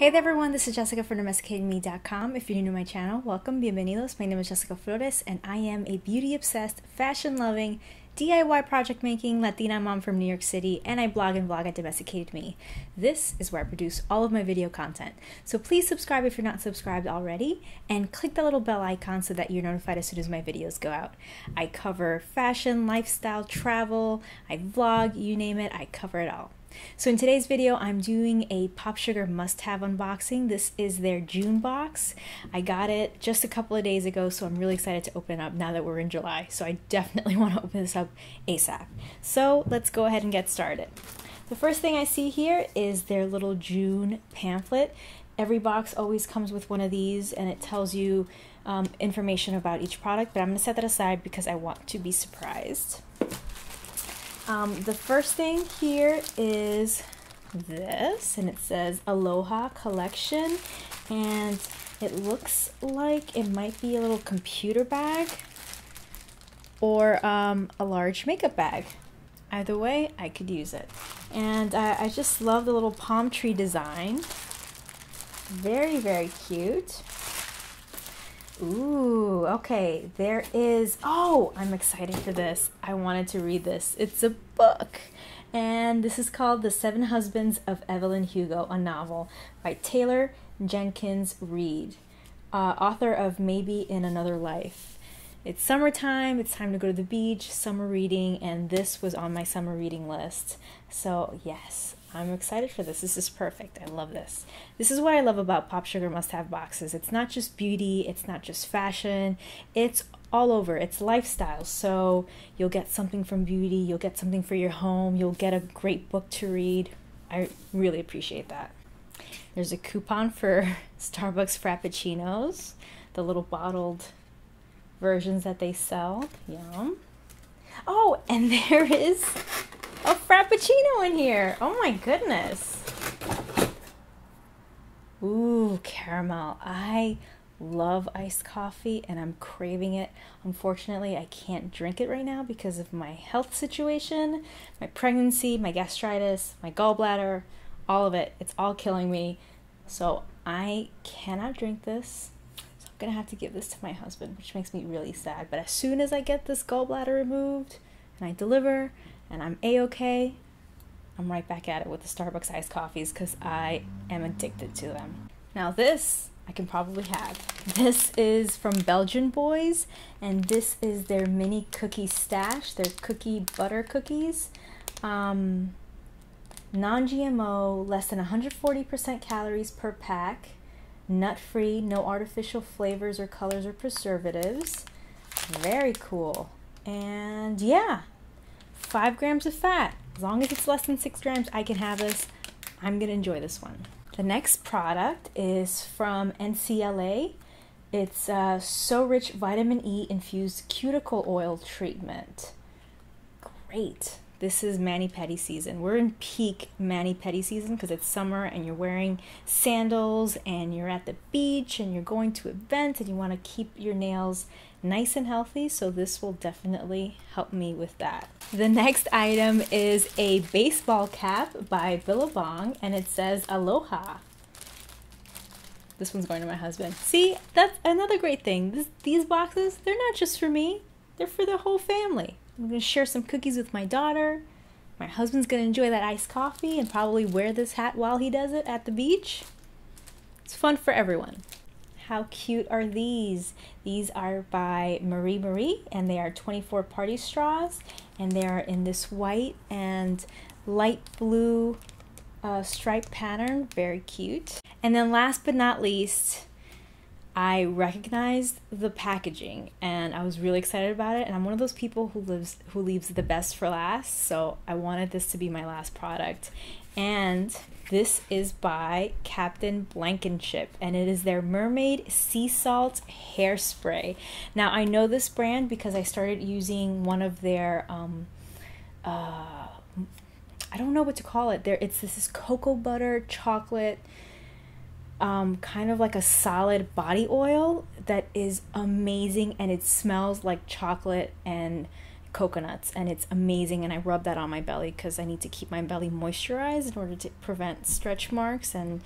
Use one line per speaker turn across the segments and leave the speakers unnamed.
Hey there everyone, this is Jessica from domesticatedme.com. If you're new to my channel, welcome, bienvenidos. My name is Jessica Flores and I am a beauty obsessed, fashion loving, DIY project making Latina mom from New York City and I blog and vlog at Domesticated Me. This is where I produce all of my video content. So please subscribe if you're not subscribed already and click the little bell icon so that you're notified as soon as my videos go out. I cover fashion, lifestyle, travel, I vlog, you name it, I cover it all. So in today's video, I'm doing a POPSUGAR must-have unboxing. This is their June box. I got it just a couple of days ago, so I'm really excited to open it up now that we're in July. So I definitely want to open this up ASAP. So let's go ahead and get started. The first thing I see here is their little June pamphlet. Every box always comes with one of these and it tells you um, information about each product, but I'm going to set that aside because I want to be surprised. Um, the first thing here is this, and it says Aloha Collection, and it looks like it might be a little computer bag or um, a large makeup bag. Either way, I could use it. And I just love the little palm tree design. Very, very cute. Ooh, okay. There is. Oh, I'm excited for this. I wanted to read this. It's a book. And this is called The Seven Husbands of Evelyn Hugo, a novel by Taylor Jenkins Reid, uh, author of Maybe in Another Life. It's summertime, it's time to go to the beach, summer reading, and this was on my summer reading list. So, yes, I'm excited for this. This is perfect. I love this. This is what I love about POPSUGAR Must Have boxes. It's not just beauty, it's not just fashion, it's all over. It's lifestyle. So you'll get something from beauty, you'll get something for your home, you'll get a great book to read. I really appreciate that. There's a coupon for Starbucks Frappuccinos, the little bottled versions that they sell. Yum. Oh, and there is a frappuccino in here. Oh my goodness. Ooh, caramel. I love iced coffee and I'm craving it. Unfortunately, I can't drink it right now because of my health situation, my pregnancy, my gastritis, my gallbladder, all of it. It's all killing me. So I cannot drink this. To have to give this to my husband, which makes me really sad. But as soon as I get this gallbladder removed and I deliver, and I'm a-okay, I'm right back at it with the Starbucks iced coffees because I am addicted to them. Now this I can probably have. This is from Belgian Boys, and this is their mini cookie stash. Their cookie butter cookies. Um, non-GMO, less than 140% calories per pack, nut-free, no artificial flavors or colors or preservatives. Very cool. And yeah, five grams of fat. As long as it's less than six grams, I can have this. I'm gonna enjoy this one. The next product is from NCLA. It's uh, So Rich Vitamin E Infused Cuticle Oil Treatment. Great. This is mani pedi season. We're in peak mani pedi season because it's summer and you're wearing sandals and you're at the beach and you're going to events and you want to keep your nails nice and healthy, so this will definitely help me with that. The next item is a baseball cap by Billabong, and it says Aloha. This one's going to my husband. See, that's another great thing. This, these boxes, they're not just for me, they're for the whole family. I'm going to share some cookies with my daughter. My husband's going to enjoy that iced coffee and probably wear this hat while he does it at the beach. It's fun for everyone. How cute are these? These are by Marie Marie and they are 24 party straws and they are in this white and light blue uh, stripe pattern. Very cute. And then last but not least, I recognized the packaging and I was really excited about it and I'm one of those people who lives who leaves the best for last so I wanted this to be my last product and this is by Captain Blankenship and it is their Mermaid Sea Salt Hairspray. Now I know this brand because I started using one of their um, uh, I don't know what to call it. There it's this is cocoa butter chocolate um, kind of like a solid body oil that is amazing and it smells like chocolate and coconuts and it's amazing and I rub that on my belly because I need to keep my belly moisturized in order to prevent stretch marks and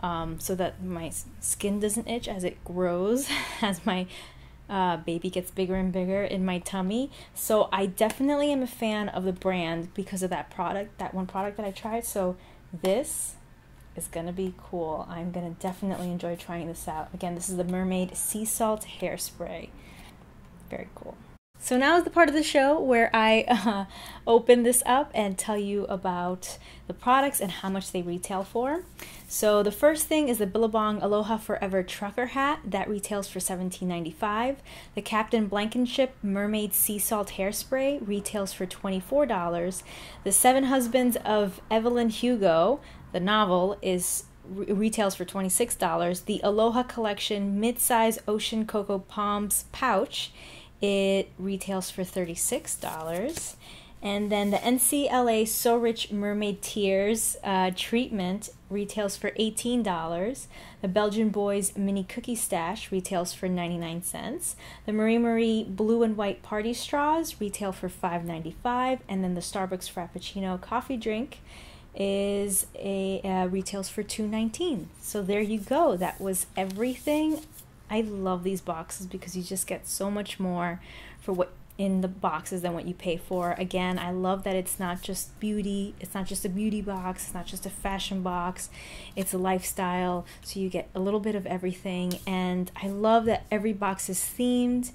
um, so that my skin doesn't itch as it grows as my uh, baby gets bigger and bigger in my tummy. So I definitely am a fan of the brand because of that product, that one product that I tried. So this is gonna be cool. I'm gonna definitely enjoy trying this out. Again, this is the Mermaid Sea Salt Hairspray. Very cool. So now is the part of the show where I uh, open this up and tell you about the products and how much they retail for. So the first thing is the Billabong Aloha Forever Trucker Hat that retails for $17.95. The Captain Blankenship Mermaid Sea Salt Hairspray retails for $24. The Seven Husbands of Evelyn Hugo, the novel, is retails for $26. The Aloha Collection Mid-Size Ocean Coco Palms Pouch it retails for $36. And then the NCLA So Rich Mermaid Tears uh, treatment retails for $18. The Belgian Boys Mini Cookie Stash retails for 99 cents. The Marie Marie Blue and White Party Straws retail for $5.95. And then the Starbucks Frappuccino coffee drink is a uh, retails for $2.19. So there you go. That was everything I love these boxes because you just get so much more for what in the boxes than what you pay for. Again, I love that it's not just beauty, it's not just a beauty box, it's not just a fashion box, it's a lifestyle. So you get a little bit of everything. And I love that every box is themed.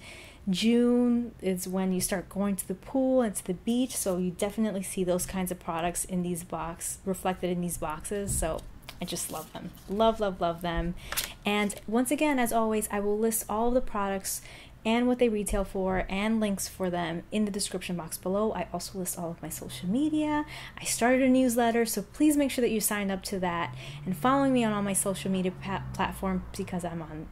June is when you start going to the pool and to the beach, so you definitely see those kinds of products in these box reflected in these boxes. So I just love them. Love, love, love them. And once again, as always, I will list all of the products and what they retail for and links for them in the description box below. I also list all of my social media. I started a newsletter, so please make sure that you sign up to that and following me on all my social media platforms because I'm on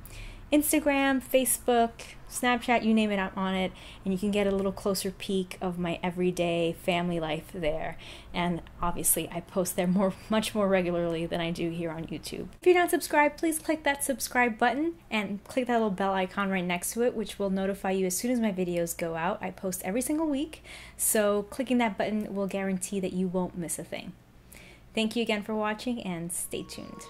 Instagram, Facebook, Snapchat, you name it, I'm on it, and you can get a little closer peek of my everyday family life there. And obviously, I post there more, much more regularly than I do here on YouTube. If you're not subscribed, please click that subscribe button and click that little bell icon right next to it, which will notify you as soon as my videos go out. I post every single week, so clicking that button will guarantee that you won't miss a thing. Thank you again for watching, and stay tuned.